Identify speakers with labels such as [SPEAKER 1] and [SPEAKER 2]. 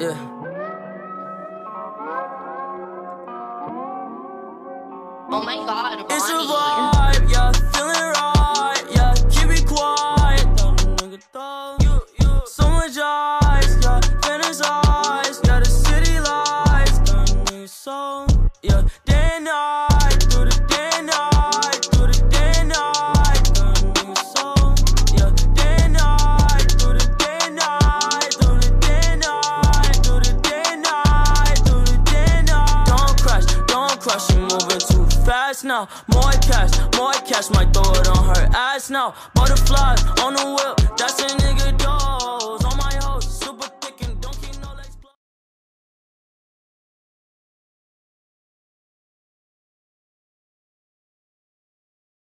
[SPEAKER 1] Yeah.
[SPEAKER 2] Oh my god, Ronnie.
[SPEAKER 1] It's a vibe, yeah. eyes now. More cash, more cash, might throw it on her ass now. Butterflies on the whip, that's an